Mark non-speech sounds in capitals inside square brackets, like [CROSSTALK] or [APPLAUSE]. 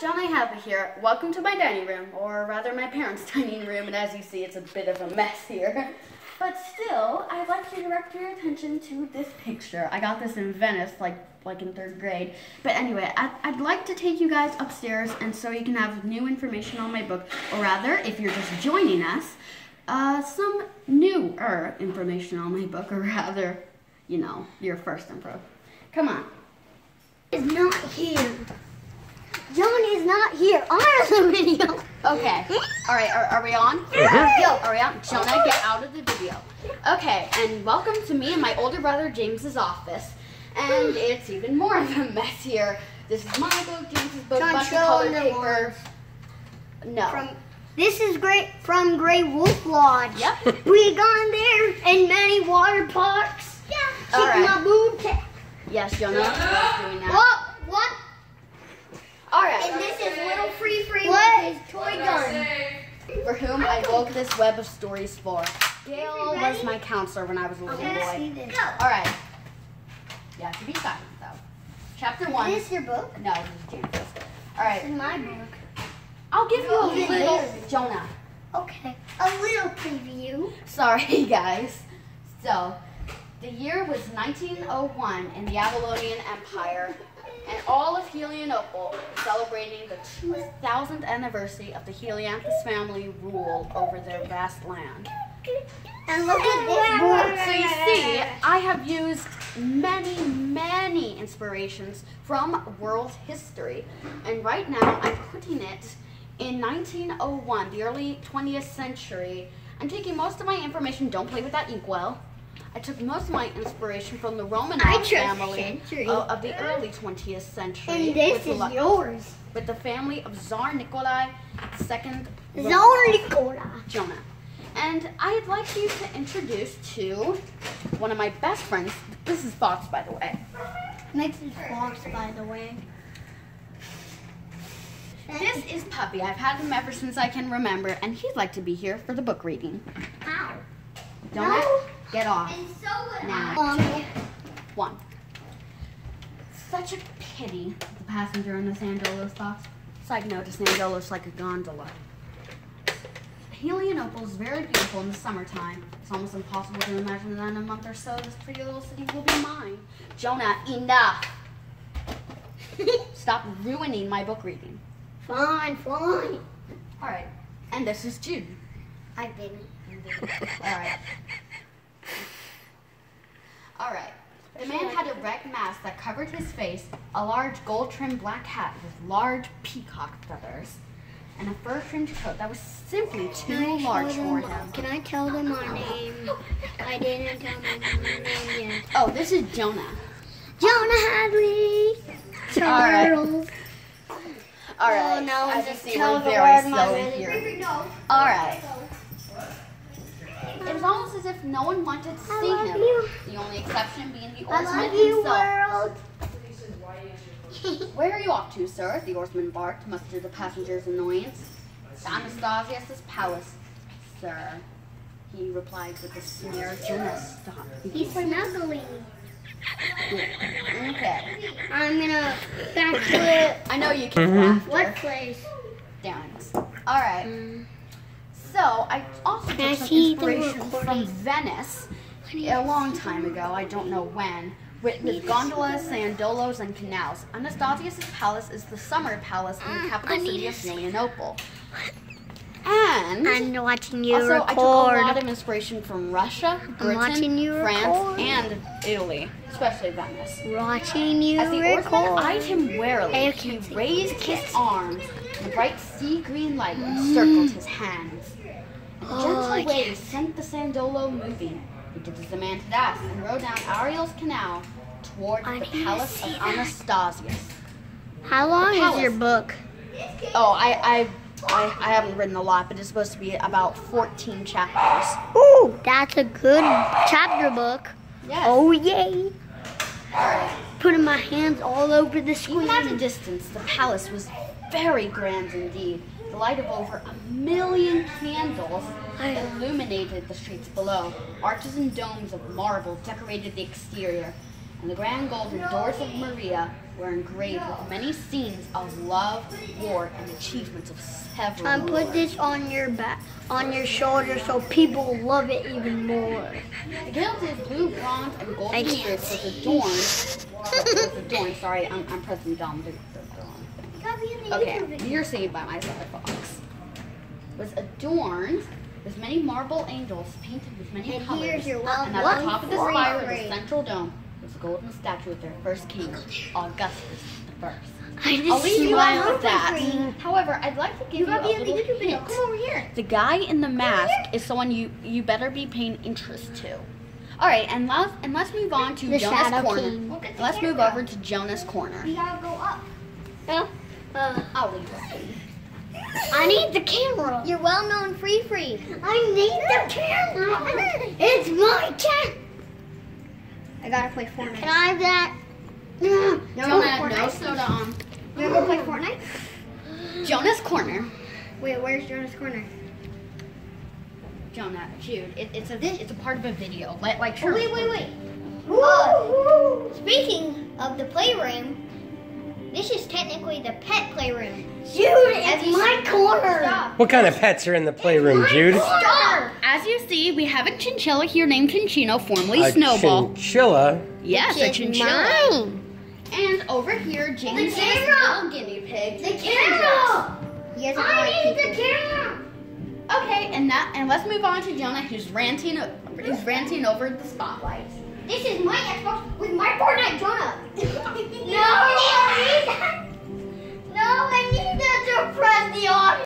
Johnny Hadley here. Welcome to my dining room, or rather my parents' [LAUGHS] dining room, and as you see, it's a bit of a mess here. But still, I'd like to direct your attention to this picture. I got this in Venice, like like in third grade. But anyway, I'd, I'd like to take you guys upstairs, and so you can have new information on my book, or rather, if you're just joining us, uh, some newer information on my book, or rather, you know, your first info. Come on. It's not here. John is not here on the video. Okay. [LAUGHS] All right. Are, are we on? Uh-huh. Yo, are we on? Jonah, get out of the video. Okay. And welcome to me and my older brother James's office. And [GASPS] it's even more of a mess here. This is my book, James's book, John, bunch of show color the paper. No. From this is great from Great Wolf Lodge. Yep. [LAUGHS] We gone there in many water parks. Yeah. Keep All right. my boob yes, Jonah. Doing that? What? What? All right. And this is little free free with his toy gun. For whom I wove this web of stories for. Gail was my counselor when I was a little boy. this. All right. You have to be silent though. Chapter one. Is this your book? No, this is James's. All right. This is my book. I'll give you a Okay. little Jonah. Okay. A little preview. Sorry, [LAUGHS] guys. So, the year was 1901 in the Babylonian Empire, and all of Helionople is celebrating the 2000th anniversary of the Helianthus family rule over their vast land. And look at this. So you see, I have used many, many inspirations from world history, and right now I'm putting it in 1901, the early 20th century. I'm taking most of my information. Don't play with that inkwell. I took most of my inspiration from the Romanov family of, the early 20th century. And this is yours. with the family of Tsar Nikolai II. Zone Nicola. Jonah. And I'd like you to introduce to one of my best friends. This is Fox, by the way. Makes is fox, by the way. This is Puppy. I've had him ever since I can remember, and he'd like to be here for the book reading. Ow. Don't No. Get off. And so would Now. I. One. Such a pity the passenger in the Sandolos box. Side note, a Sandolos like a gondola. Helionople is very beautiful in the summertime. It's almost impossible to imagine that in a month or so this pretty little city will be mine. Jonah, enough! [LAUGHS] Stop ruining my book reading. Fine, fine. Alright, and this is Jude. I didn't. Alright. Alright. The man had a red mask that covered his face, a large gold trimmed black hat with large peacock feathers, and a fur trimmed coat that was simply too large for him. Can I tell them my name? I didn't tell them my name yet. Oh, this is Jonah. Jonah Hadley. All right. Turtles. Alright. Oh, no, as you just see, tell we're the very word, my slowly baby. here. Alright. It was almost as if no one wanted to I see love him. you. The only exception being the oarsman himself. world. [LAUGHS] Where are you off to, sir? The oarsman barked, much to the passenger's annoyance. To Anastasius' palace, sir. He replied with a sneer. Jonah, stop. He's snuggling. Okay. I'm gonna back to it. I know you can laugh. Mm-hmm. What place? Down. Alright. Mm. So, I also I took some inspiration from? Venice a long time ago, I don't know when, with, with gondolas, sandolos, and canals. Anastasius' palace is the summer palace in the Mm, capital city of to- And I'm watching you also, I took a lot of inspiration from Russia, Britain, you France, record. and Italy, especially Venice. Watching you As the record. oarsman eyed him warily, he raised his arms, and a bright sea green light encircled his hands. The Oh, gentle waves sent the Sandolo moving. As the asked and rode down Ariel's canal toward I the palace of. Anastasius. How long is your book? Oh, I, I, I, I haven't written a lot, but it's supposed to be about 14 chapters. Ooh, that's a good chapter book. Yes. Oh yay! Right. Putting my hands all over the Even at a distance, the palace was very grand indeed. The light of over a million candles illuminated the streets below. Arches and domes of marble decorated the exterior, and the grand golden doors of Maria were engraved with many scenes of love, war, and achievements of several. And put this on your back, on your shoulder, so people love it even more. The gilded blue, bronze, and I golden can't strip was adorned. was adorned. Sorry, I'm, I'm pressing down the, the. Okay, you're saved by my Star Fox. Was adorned with many marble angels painted with many And colors. here's your and at the top of the spire of the central dome was a golden statue of their first king, Augustus the First. I just I'll leave you with that. However, I'd like to give you, You a me in the little YouTube video. Come over here. The guy in the mask is someone you you better be paying interest to. All right, and let's and let's move on to The Jonah's Shadow Corner. Let's move over to Jonah's Corner. We gotta go up. Yeah. Uh, I'll leave it. I need the camera. You're well known free free. I need the camera. It's my camera. I gotta play Fortnite. Can I have that? No, Jonah, no soda on. You wanna go play Fortnite? Jonah's Corner. Wait, where's Jonah's Corner? Jonah, Jude, it, it's a it's a part of a video. Like like Oh, wait, wait, wait. Uh, speaking of the playroom, this is technically the pet playroom. Dude, it's my corner. Stop. What kind of pets are in the playroom, Jude? Stop. As you see, we have a chinchilla here named Chinchino, formerly A Snowball. chinchilla. yes, a It's chinchilla. mine. And over here, James The is a camera! little guinea pig. The Dangerous. camera. Yes, I need the camera. Okay, and that and let's move on to Jonah, who's ranting who's ranting over the spotlight. This is my Xbox with my Fortnite Jonah. [LAUGHS] no, No, I need that to press the on.